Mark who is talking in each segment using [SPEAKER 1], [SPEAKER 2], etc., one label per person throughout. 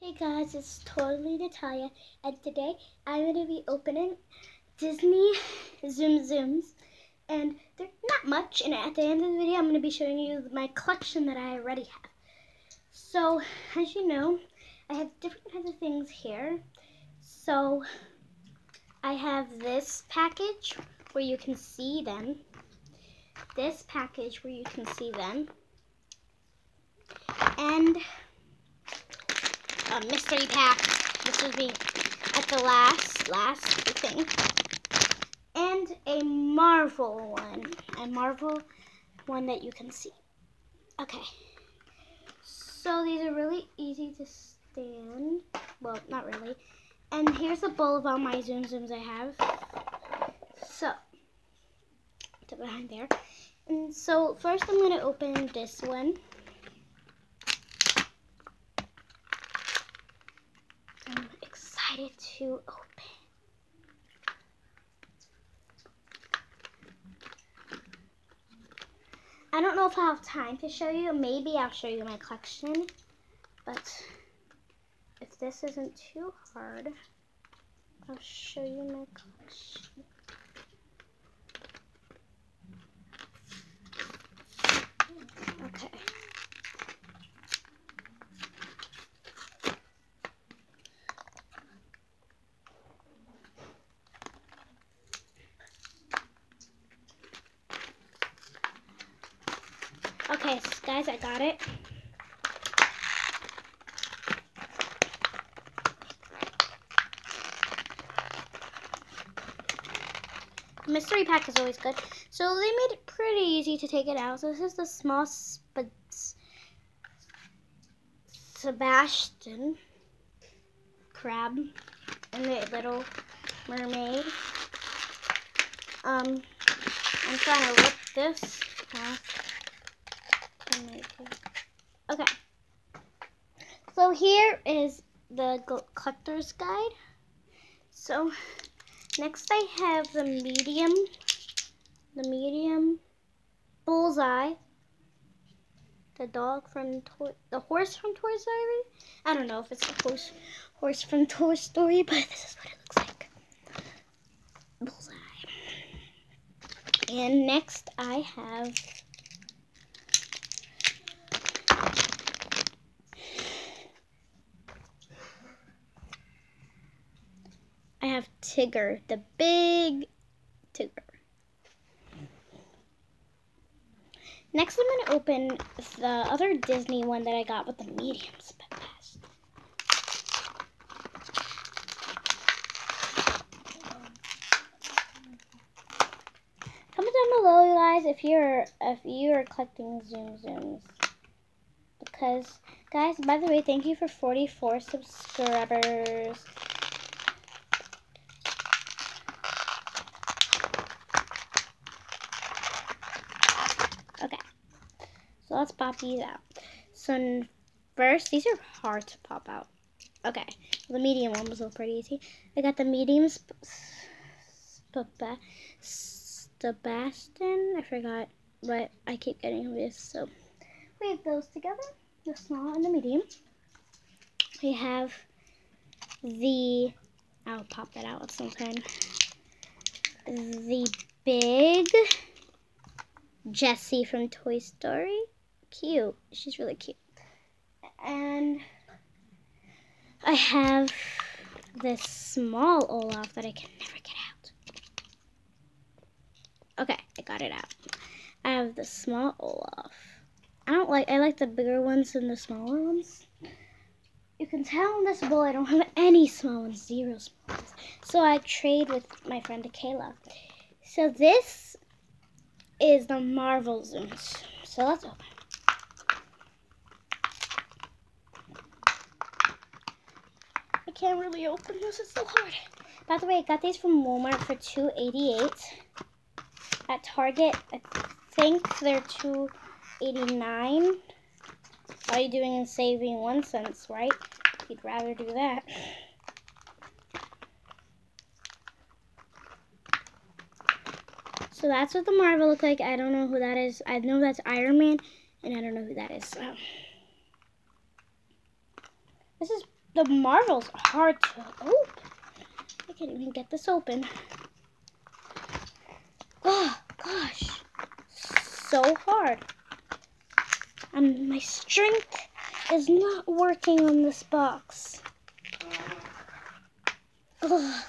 [SPEAKER 1] Hey guys, it's totally Natalia, and today I'm going to be opening Disney Tsum Tsums, and they're not much, and at the end of the video I'm going to be showing you my collection that I already have. So, as you know, I have different kinds of things here. So, I have this package where you can see them, this package where you can see them, and a mystery pack. This will be at the last, last thing. And a Marvel one. A Marvel one that you can see. Okay. So these are really easy to stand. Well, not really. And here's a bowl of all my Tsum Tsums I have. So, behind there. And so first I'm going to open this one. To open. I don't know if I'll have time to show you. Maybe I'll show you my collection. But if this isn't too hard, I'll show you my collection. Okay, guys, I got it. Mystery pack is always good. So they made it pretty easy to take it out. So this is the small Sp Sebastian crab and the little mermaid. Um, I'm trying to rip this off. Okay. So here is the collector's guide. So next I have the medium, the medium bullseye, the dog from the horse from Toy Story. I don't know if it's the horse, horse from Toy Story, but this is what it looks like. Bullseye. And next I have have Tigger, the big Tigger. Next, I'm going to open the other Disney one that I got with the medium best. Comment down below, you guys, if you're if you are collecting Tsum Tsums. Because, guys, by the way, thank you for 44 subscribers. So let's pop these out. So first, these are hard to pop out. Okay, the medium one was pretty easy. I got the medium Sebastian. I forgot, but I keep getting this. So we have those together, the small and the medium. We have the, I'll pop that out with some. The big Jessie from Toy Story cute. She's really cute. And I have this small Olaf that I can never get out. Okay, I got it out. I have the small Olaf. I don't like, I like the bigger ones than the smaller ones. You can tell in this bowl I don't have any small ones, zero small ones. So I trade with my friend Kayla. So this is the Marvel Tsums. So let's open can't really open this. It's so hard. By the way, I got these from Walmart for two eighty eight. At Target, I think they're two eighty nine. All you doing is saving one cent, right? You'd rather do that. So that's what the Marvel look like. I don't know who that is. I know that's Iron Man, and I don't know who that is. So. This is the are hard to open. I can't even get this open. Oh, gosh. So hard. And my strength is not working on this box. Ugh.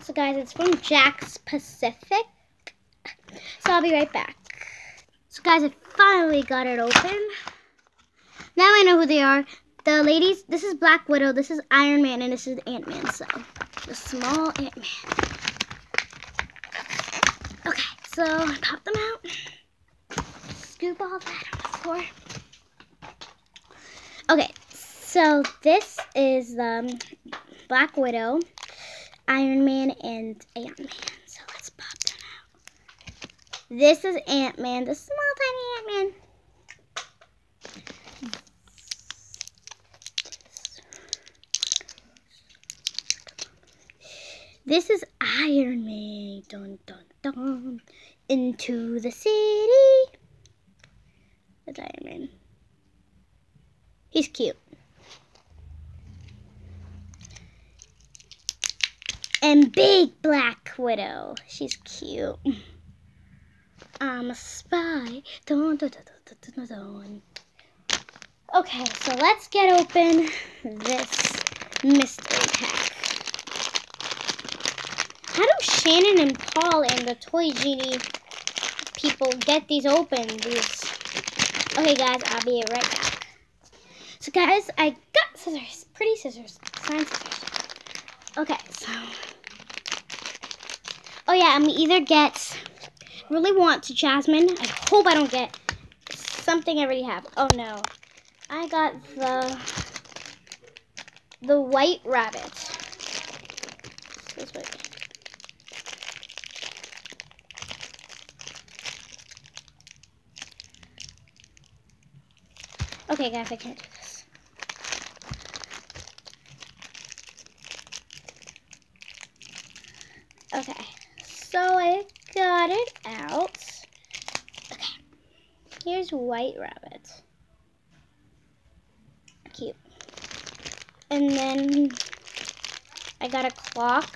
[SPEAKER 1] So guys, it's from Jakks Pacific. So I'll be right back. So guys, I finally got it open. Now I know who they are. The ladies, this is Black Widow, this is Iron Man, and this is Ant-Man. So, the small Ant-Man. Okay, so I pop them out. Scoop all that on the floor. Okay, so this is um, Black Widow, Iron Man, and Ant-Man. So let's pop them out. This is Ant-Man, the small tiny Ant-Man. This is Iron Man. Dun dun dun. Into the city. That's Iron Man. He's cute. And Big Black Widow. She's cute. I'm a spy. Dun, dun, dun, Okay, so let's get open this mystery pack. How do Shannon and Paul and the Toy Genie people get these open? These. Okay, guys, I'll be right back. So, guys, I got scissors. Pretty scissors. Fine scissors. Okay, so. Oh, yeah, I'm either get. Really want to Jasmine. I hope I don't get something I already have. Oh, no. I got the. The white rabbit. This way. Okay, guys, I can't do this. Okay, so I got it out. Okay, here's White Rabbit. Cute. And then I got a clock.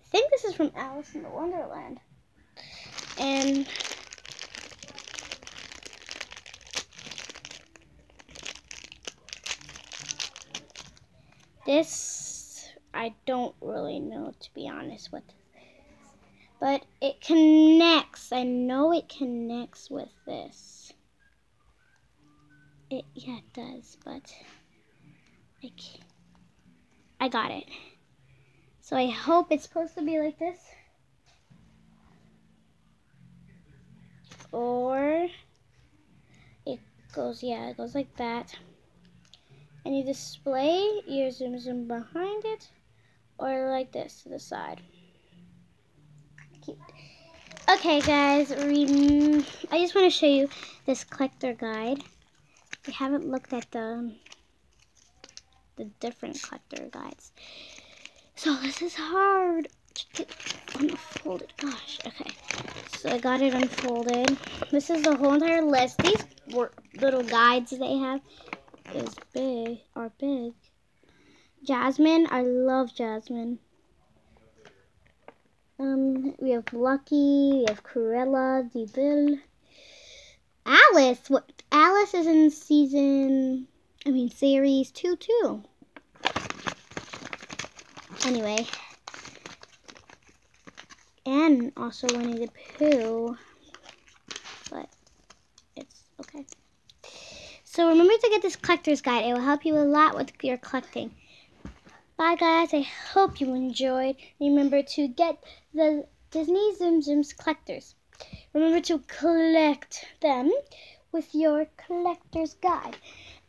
[SPEAKER 1] I think this is from Alice in the Wonderland. And This, I don't really know, to be honest with But it connects. I know it connects with this. It, yeah, it does, but I, I got it. So I hope it's supposed to be like this. Or it goes, yeah, it goes like that and you display your Tsum Tsum behind it or like this to the side. Cute. Okay guys, mm, I just want to show you this collector guide. We haven't looked at the, the different collector guides. So this is hard to get unfolded. Gosh, okay. So I got it unfolded. This is the whole entire list. These little guides they have is big, are big. Jasmine, I love Jasmine. Um, we have Lucky, we have Cruella, De Vil. Alice, what? Alice is in season, I mean series two too. Anyway, and also Winnie the Pooh, but it's okay. So remember to get this collector's guide. It will help you a lot with your collecting. Bye guys. I hope you enjoyed. Remember to get the Disney Tsum Tsums collectors. Remember to collect them with your collector's guide.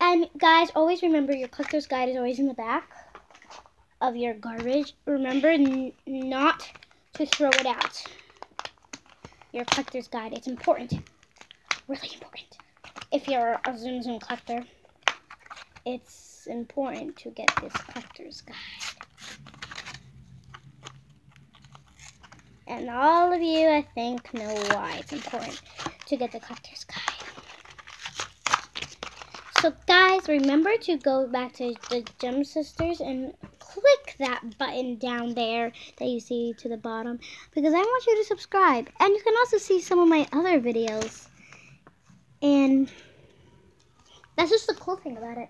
[SPEAKER 1] And guys, always remember your collector's guide is always in the back of your garbage. Remember not to throw it out. Your collector's guide. It's important. Really important if you're a Tsum Tsum collector, it's important to get this collector's guide. And all of you, I think, know why it's important to get the collector's guide. So guys, remember to go back to the Gem Sisters and click that button down there that you see to the bottom because I want you to subscribe. And you can also see some of my other videos. And that's just the cool thing about it.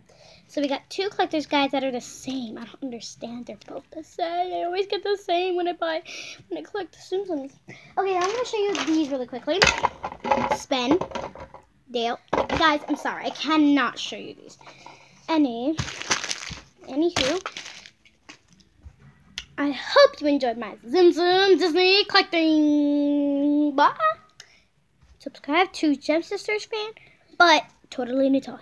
[SPEAKER 1] So we got two collector's guides that are the same. I don't understand. They're both the same. I always get the same when I buy, when I collect the Simpsons. Okay, I'm going to show you these really quickly. Spen, Dale. Guys, I'm sorry. I cannot show you these. Any, anywho, I hope you enjoyed my Simpsons Disney collecting. Bye. Subscribe to Gem Sisters fan, but totally Natalia.